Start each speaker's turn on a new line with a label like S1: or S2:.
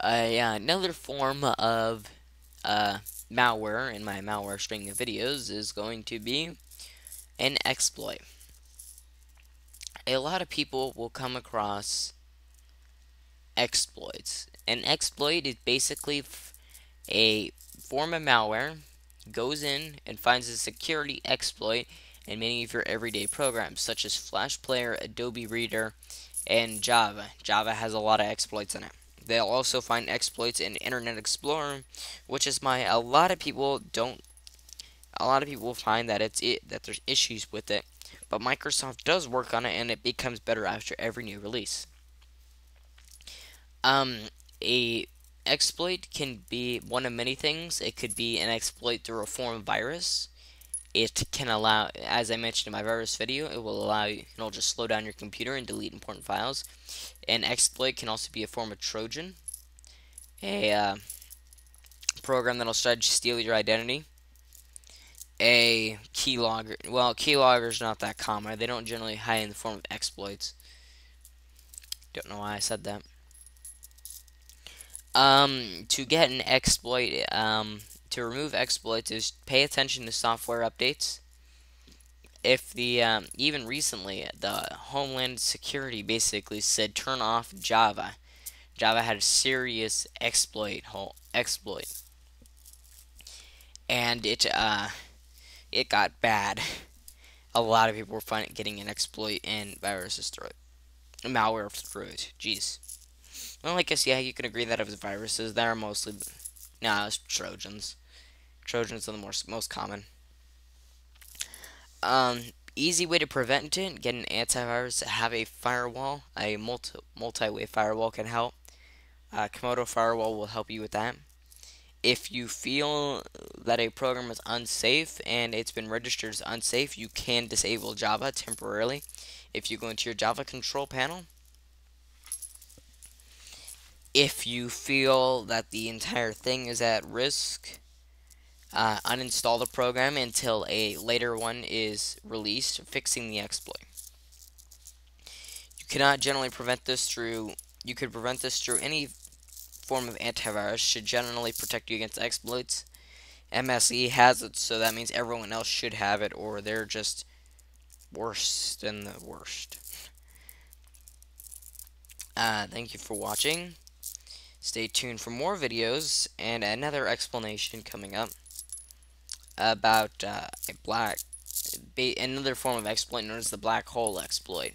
S1: Uh, another form of uh, malware in my malware string of videos is going to be an exploit. A lot of people will come across exploits. An exploit is basically a form of malware goes in and finds a security exploit in many of your everyday programs, such as Flash Player, Adobe Reader, and Java. Java has a lot of exploits in it. They'll also find exploits in Internet Explorer, which is my a lot of people don't a lot of people find that it's it that there's issues with it, but Microsoft does work on it and it becomes better after every new release. Um a exploit can be one of many things. It could be an exploit through a form virus. It can allow, as I mentioned in my virus video, it will allow you, it'll just slow down your computer and delete important files. An exploit can also be a form of Trojan, a uh, program that'll try to steal your identity. A keylogger, well, keylogger's not that common. They don't generally hide in the form of exploits. Don't know why I said that. Um, to get an exploit, um, to remove exploits is pay attention to software updates. If the, um, even recently, the Homeland Security basically said turn off Java. Java had a serious exploit, exploit. And it, uh, it got bad. A lot of people were finding getting an exploit and viruses through it. Malware through it. Jeez. Well, I guess, yeah, you can agree that it was viruses. They're mostly, nah, it's Trojans. Trojans are the more, most common. Um, easy way to prevent it, get an antivirus, have a firewall. A multi, multi-way firewall can help. Uh, Comodo Firewall will help you with that. If you feel that a program is unsafe and it's been registered as unsafe, you can disable Java temporarily. If you go into your Java control panel, if you feel that the entire thing is at risk, uh, uninstall the program until a later one is released, fixing the exploit. You cannot generally prevent this through, you could prevent this through any form of antivirus, should generally protect you against exploits. MSE has it, so that means everyone else should have it, or they're just worse than the worst. Uh, thank you for watching. Stay tuned for more videos and another explanation coming up about uh, a black, another form of exploit known as the black hole exploit.